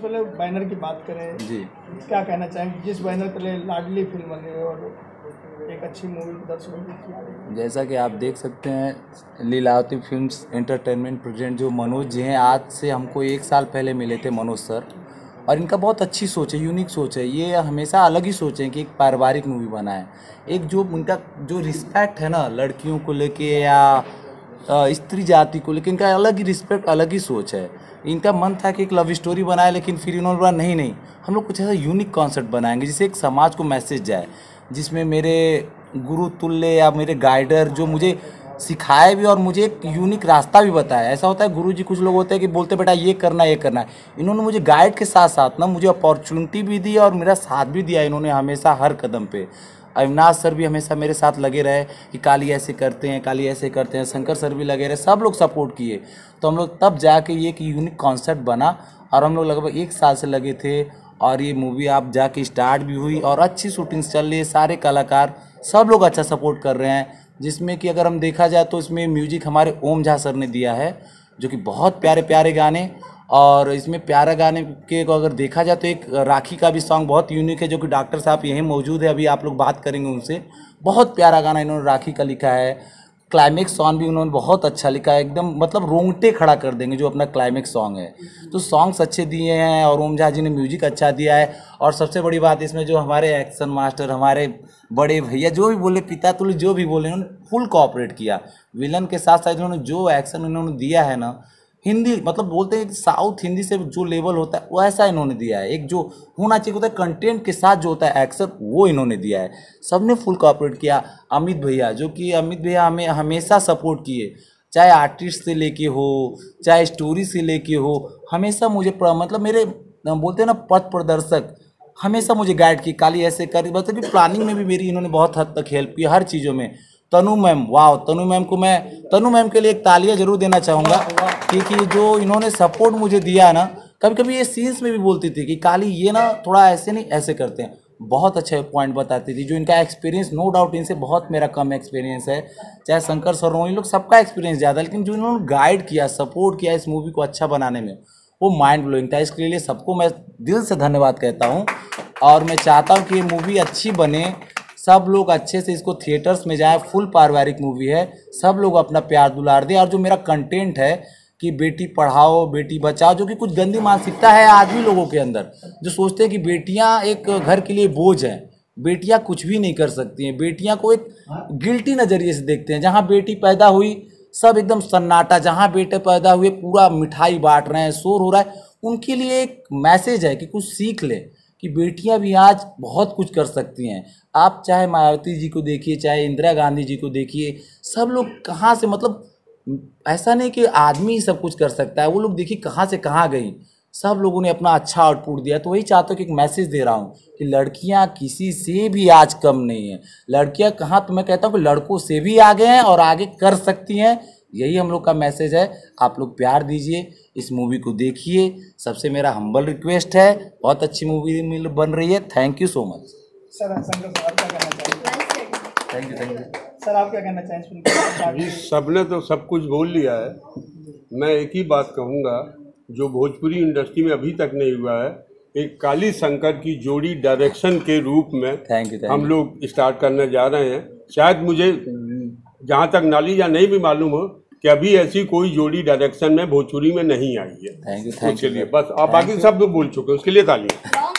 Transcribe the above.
सबसे पहले बैनर की बात करें जी। क्या कहना चाहेंगे? जिस बैनर तले लाडली फ़िल्म बन रही है और एक अच्छी मूवी दर्शकों की जैसा कि आप देख सकते हैं लीलावती फिल्म्स एंटरटेनमेंट प्रेजेंट जो मनोज जी हैं आज से हमको एक साल पहले मिले थे मनोज सर। और इनका बहुत अच्छी सोच है यूनिक सोच है। ये हमेशा अलग ही सोच है कि एक पारिवारिक मूवी बनाए। एक जो उनका जो रिस्पेक्ट है ना लड़कियों को लेके या स्त्री जाति को, लेकिन इनका अलग ही रिस्पेक्ट अलग ही सोच है। इनका मन था कि एक लव स्टोरी बनाए, लेकिन फिर इन्होंने बोला, नहीं नहीं, हम लोग कुछ ऐसा यूनिक कॉन्सेप्ट बनाएँगे जिससे एक समाज को मैसेज जाए, जिसमें मेरे गुरु तुल्य या मेरे गाइडर जो मुझे सिखाए भी और मुझे एक यूनिक रास्ता भी बताया। ऐसा होता है गुरु जी कुछ लोग होते हैं कि बोलते, बेटा, ये करना ये करना है। इन्होंने मुझे गाइड के साथ साथ ना मुझे अपॉर्चुनिटी भी दी और मेरा साथ भी दिया इन्होंने हमेशा हर कदम पे। अविनाश सर भी हमेशा मेरे साथ लगे रहे कि काली ऐसे करते हैं, काली ऐसे करते हैं, शंकर सर भी लगे रहे, सब लोग सपोर्ट किए। तो हम लोग तब जाके ये एक यूनिक कॉन्सेप्ट बना और हम लोग लगभग एक साल से लगे थे और ये मूवी आप जाके स्टार्ट भी हुई और अच्छी शूटिंग्स चल रही है, सारे कलाकार सब लोग अच्छा सपोर्ट कर रहे हैं। जिसमें कि अगर हम देखा जाए तो इसमें म्यूज़िक हमारे ओम झा सर ने दिया है, जो कि बहुत प्यारे प्यारे गाने, और इसमें प्यारा गाने के को अगर देखा जाए तो एक राखी का भी सॉन्ग बहुत यूनिक है, जो कि डॉक्टर साहब यहीं मौजूद है, अभी आप लोग बात करेंगे उनसे। बहुत प्यारा गाना इन्होंने राखी का लिखा है। क्लाइमेक्स सॉन्ग भी उन्होंने बहुत अच्छा लिखा है, एकदम मतलब रोंगटे खड़ा कर देंगे जो अपना क्लाइमेक्स सॉन्ग है। तो सॉन्ग्स अच्छे दिए हैं और ओम झा जी ने म्यूज़िक अच्छा दिया है। और सबसे बड़ी बात इसमें जो हमारे एक्शन मास्टर हमारे बड़े भैया, जो भी बोले, पिता तुल जो भी बोले, उन्होंने फुल कोऑपरेट किया। विलन के साथ साथ उन्होंने जो एक्शन उन्होंने दिया है ना हिंदी मतलब बोलते हैं कि साउथ हिंदी से जो लेवल होता है वैसा इन्होंने दिया है। एक जो होना चाहिए, होता है कंटेंट के साथ जो होता है एक्शन वो इन्होंने दिया है। सबने फुल कॉपरेट किया, अमित भैया, जो कि अमित भैया हमें हमेशा सपोर्ट किए। चाहे आर्टिस्ट से लेके हो, चाहे स्टोरी से लेके हो, हमेशा मुझे मतलब मेरे बोलते हैं ना, पथ प्रदर्शक, हमेशा मुझे गाइड की काली ऐसे कर मतलब कि प्लानिंग में भी मेरी इन्होंने बहुत हद तक हेल्प की, हर चीज़ों में। तनु मैम वाह तनु मैम को मैं, तनु मैम के लिए एक तालियाँ ज़रूर देना चाहूँगा, क्योंकि जो इन्होंने सपोर्ट मुझे दिया ना कभी कभी ये सीन्स में भी बोलती थी कि काली ये ना थोड़ा ऐसे नहीं, ऐसे करते हैं। बहुत अच्छे पॉइंट बताती थी, जो इनका एक्सपीरियंस नो डाउट इनसे बहुत मेरा कम एक्सपीरियंस है। चाहे शंकर सर हो, इन लोग सबका एक्सपीरियंस ज़्यादा, लेकिन जो इन्होंने गाइड किया सपोर्ट किया इस मूवी को अच्छा बनाने में, वो माइंड ब्लोइंग था। इसके लिए सबको मैं दिल से धन्यवाद कहता हूँ, और मैं चाहता हूँ कि ये मूवी अच्छी बने सब लोग अच्छे से इसको थिएटर्स में जाए फुल पारिवारिक मूवी है। सब लोग अपना प्यार दुलार दे। और जो मेरा कंटेंट है कि बेटी पढ़ाओ, बेटी बचाओ, जो कि कुछ गंदी मानसिकता है आदमी लोगों के अंदर, जो सोचते हैं कि बेटियाँ एक घर के लिए बोझ हैं। बेटियाँ कुछ भी नहीं कर सकती हैं। बेटियाँ को एक गिल्टी नज़रिए से देखते हैं। जहाँ बेटी पैदा हुई, सब एकदम सन्नाटा, जहाँ बेटे पैदा हुए, पूरा मिठाई बांट रहे हैं, शोर हो रहा है। उनके लिए एक मैसेज है कि कुछ सीख ले। कि बेटियाँ भी आज बहुत कुछ कर सकती हैं। आप चाहे मायावती जी को देखिए, चाहे इंदिरा गांधी जी को देखिए, सब लोग कहाँ से मतलब ऐसा नहीं कि आदमी ही सब कुछ कर सकता है, वो लोग देखिए कहाँ से कहाँ गई। सब लोगों ने अपना अच्छा आउटपुट दिया तो वही चाहता हूँ कि एक मैसेज दे रहा हूँ कि लड़कियाँ किसी से भी आज कम नहीं है। लड़कियाँ कहाँ तो मैं कहता हूँ कि लड़कों से भी आगे हैं और आगे कर सकती हैं। यही हम लोग का मैसेज है। आप लोग प्यार दीजिए इस मूवी को देखिए। सबसे मेरा हम्बल रिक्वेस्ट है। बहुत अच्छी मूवी मिल बन रही है। Thank you so much sir आप क्या कहना चाहेंगे? Thank you thank you sir आप क्या कहना चाहेंगे जी सबने तो सब कुछ बोल लिया है। मैं एक ही बात कहूँगा जो भोजपुरी इंडस्ट्री में अभी तक नहीं हुआ है एक काली शंकर की जोड़ी डायरेक्शन के रूप में थैंक यू हम लोग स्टार्ट करने जा रहे हैं। शायद मुझे जहाँ तक नॉलेज या नहीं भी मालूम हो कि अभी ऐसी कोई जोड़ी डायरेक्शन में भोजपुरी में नहीं आई है। थैंक यू थैंक उसके यू लिए बस आप बाकी सब लोग बोल चुके हैं उसके लिए तालियाँ।